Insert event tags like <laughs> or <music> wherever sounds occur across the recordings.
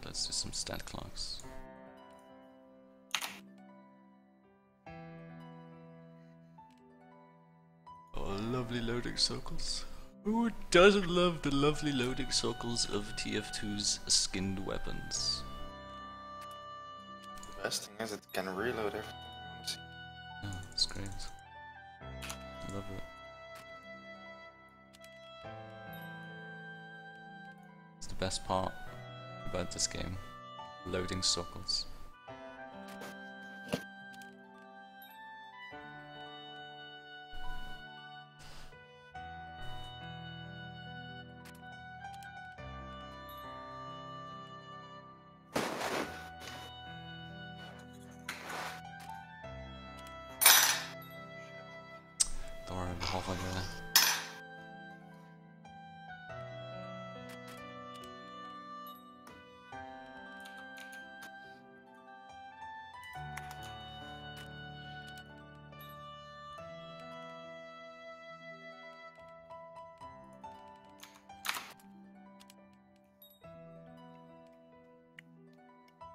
Alright, let's do some stat clocks. Oh, lovely loading circles. Who doesn't love the lovely loading circles of TF2's skinned weapons? The best thing is it can reload everything. once. Yeah, it's great. Love it. It's the best part about this game. Loading circles. Door behalve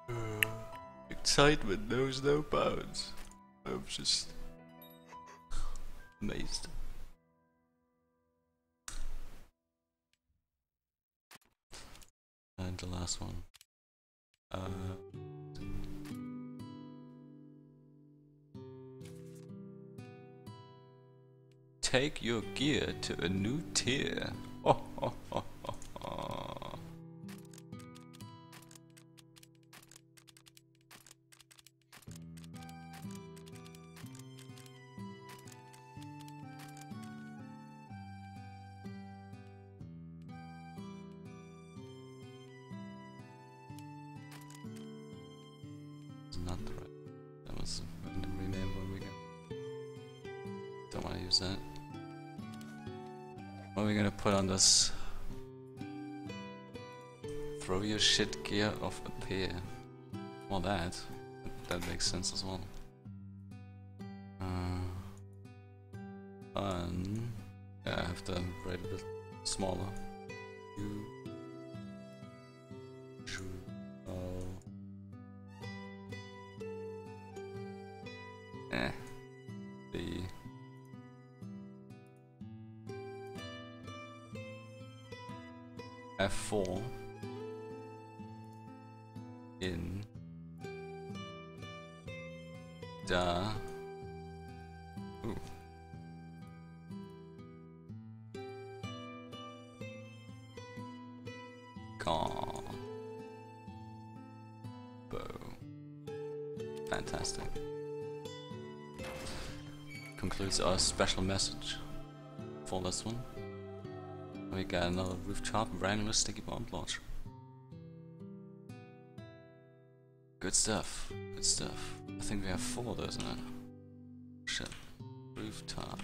de... Excitement knows no bounds. I'm just amazed. And the last one. Uh, take your gear to a new tier. <laughs> Oh, oh, not the right. That was a random rename one we got. Don't want to use that. What are we gonna put on this? Throw your shit gear off a pier. Well, that. That makes sense as well. Uh, fun. Yeah, I have to write a bit smaller. You. Eh. The F4 in the Ooh. Combo. Fantastic concludes our special message for this one. We got another rooftop Wrangler sticky bomb launcher. Good stuff, good stuff. I think we have four of those now. Shit. Rooftop.